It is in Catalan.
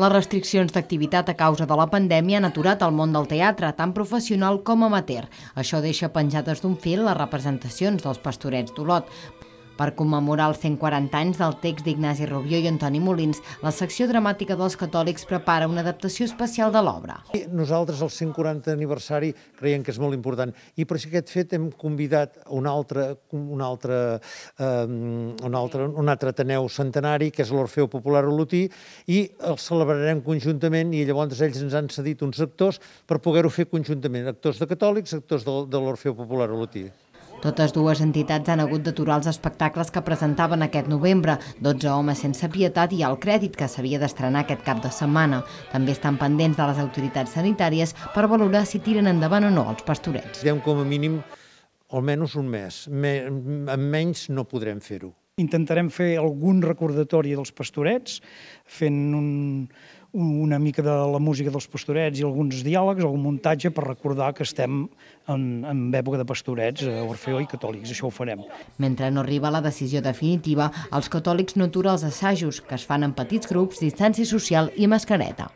Les restriccions d'activitat a causa de la pandèmia han aturat el món del teatre, tant professional com amateur. Això deixa penjades d'un fil les representacions dels pastorets d'Olot. Per commemorar els 140 anys del text d'Ignasi Rubió i Antoni Molins, la secció dramàtica dels catòlics prepara una adaptació especial de l'obra. Nosaltres el 140 aniversari creiem que és molt important i per aquest fet hem convidat un altre, un altre, um, un altre, un altre Ateneu centenari, que és l'Orfeu Popular Olotí, i el celebrarem conjuntament i llavors ells ens han cedit uns actors per poder-ho fer conjuntament, actors de catòlics, actors de, de l'Orfeu Popular Olotí. Totes dues entitats han hagut d'aturar els espectacles que presentaven aquest novembre. 12 homes sense pietat i el crèdit que s'havia d'estrenar aquest cap de setmana. També estan pendents de les autoritats sanitàries per valorar si tiren endavant o no els pastorets. Diem com a mínim almenys un mes. Me, amb menys no podrem fer-ho. Intentarem fer algun recordatori dels pastorets, fent un, una mica de la música dels pastorets i alguns diàlegs, algun muntatge per recordar que estem en, en època de pastorets, eh, Orfeo i catòlics, això ho farem. Mentre no arriba la decisió definitiva, els catòlics no aturen els assajos, que es fan en petits grups, distància social i mascareta.